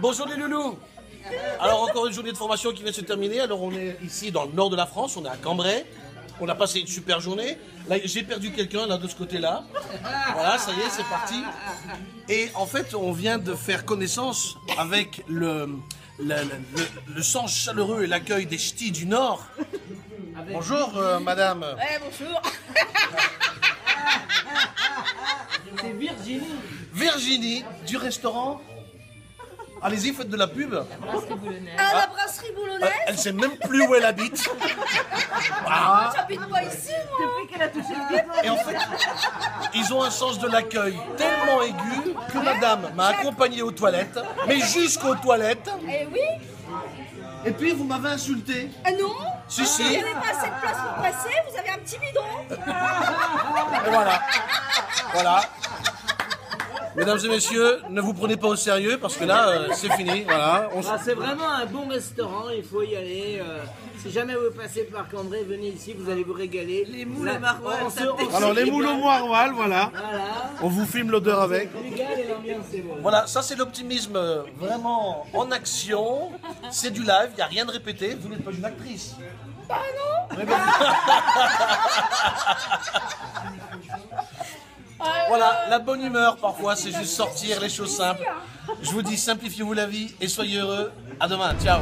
Bonjour les loulous Alors encore une journée de formation qui vient de se terminer. Alors on est ici dans le nord de la France, on est à Cambrai. On a passé une super journée. Là, j'ai perdu quelqu'un là de ce côté-là. Voilà, ça y est, c'est parti. Et en fait, on vient de faire connaissance avec le, le, le- le sens chaleureux et l'accueil des ch'tis du Nord. Bonjour, euh, madame. Eh bonjour C'est Virginie. Virginie, du restaurant. Allez-y, faites de la pub. À la brasserie Euh, boulonnaise Elle sait même plus où elle habite. Ah. J'habite pas ici moi Depuis qu'elle a touché le bidon. Et en fait, ils ont un sens de l'accueil tellement aigu que madame m'a accompagné aux toilettes, mais jusqu'aux toilettes. Eh oui Et puis vous m'avez insulté. Ah non Si, si. Vous n'avez pas assez de place pour passer, vous avez un petit bidon Et voilà. Voilà. Mesdames et messieurs, ne vous prenez pas au sérieux parce que là, euh, c'est fini. Voilà. On s- Ah, c'est vraiment un bon restaurant, il faut y aller. euh, si jamais vous passez par Cambrai, venez ici, vous allez vous régaler. Les moules au maroilles. on se- Alors les moules au voilà. Voilà, On vous filme l'odeur avec. le régal et l'ambiance, c'est bon. Voilà, ça c'est l'optimisme euh, vraiment en action. C'est du live, il n'y a rien de répété. Vous n'êtes pas une actrice. Bah non. Voilà, la bonne humeur parfois, c'est juste sortir les choses simples. Je vous dis, simplifiez-vous la vie et soyez heureux. À demain, ciao.